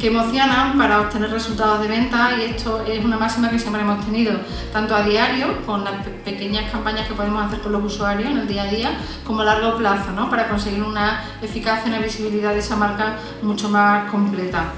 que emocionan para obtener resultados de venta y esto es una máxima que siempre hemos tenido, tanto a diario, con las pequeñas campañas que podemos hacer con los usuarios en el día a día, como a largo plazo, ¿no? para conseguir una eficacia y una visibilidad de esa marca mucho más completa.